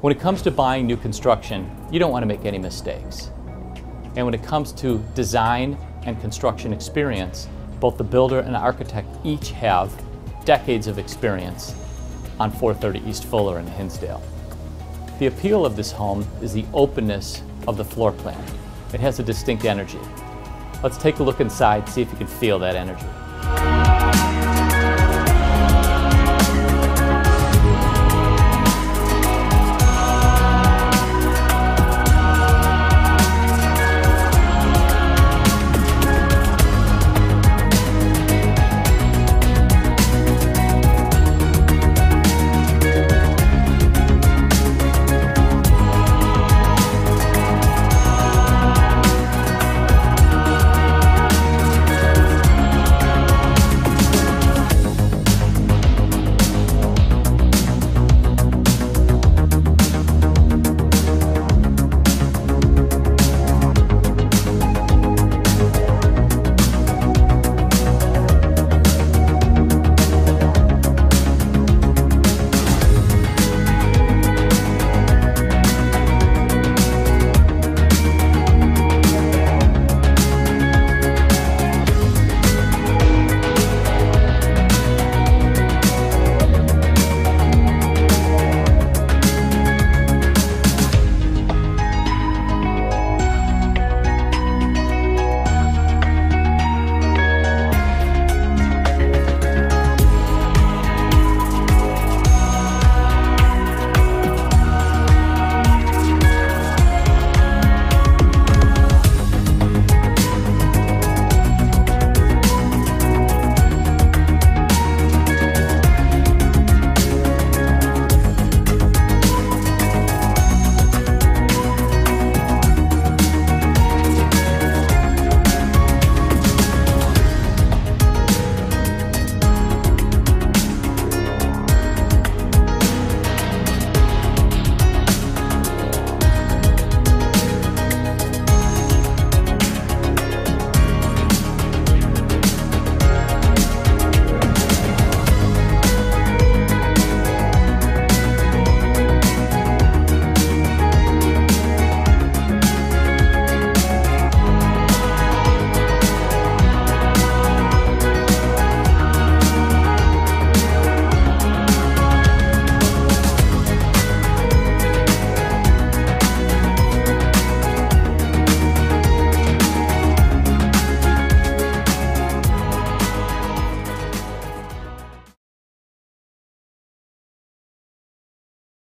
When it comes to buying new construction, you don't want to make any mistakes. And when it comes to design and construction experience, both the builder and architect each have decades of experience on 430 East Fuller in Hinsdale. The appeal of this home is the openness of the floor plan. It has a distinct energy. Let's take a look inside, see if you can feel that energy.